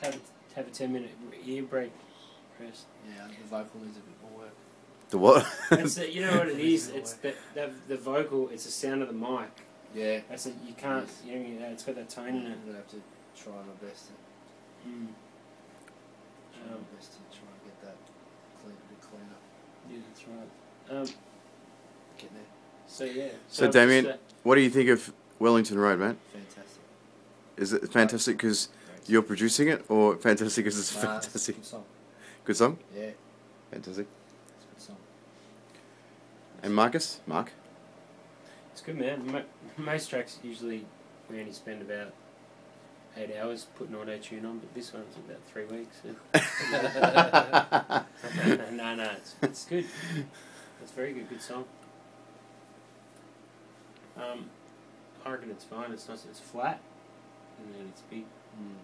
ten minute ear break rest. Yeah, the vocal needs a bit more work. The what? It's the, you know what it is. It's the, the the vocal. It's the sound of the mic. Yeah. That's it. You can't. Yes. You know, it's got that tone I'm in it. gonna have to try my best to Mm. try Um, my best to try and get that clean, a bit cleaner. Yeah, that's right. Um, Get there. so yeah. So, I've Damien- just, uh, what do you think of Wellington Road, man? Fantastic. Is it fantastic because Great. You're producing it, or fantastic because it's Nah, it's a fantastic? good song. Good song. Yeah, it's Fantastic. a good song. And Marcus, Mark. It's good, man. Mo- most tracks usually we only spend about eight hours putting auto tune on, but this one's about three weeks. no, no, it's, it's good. It's very good, good song. Um, I reckon it's fine. It's nice. It's flat, and then it's big. Mm.